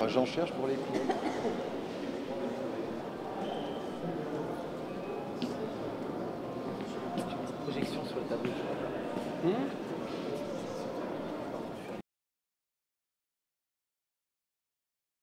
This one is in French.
Ah, j'en cherche pour les coups. Projection sur le tableau. Hmm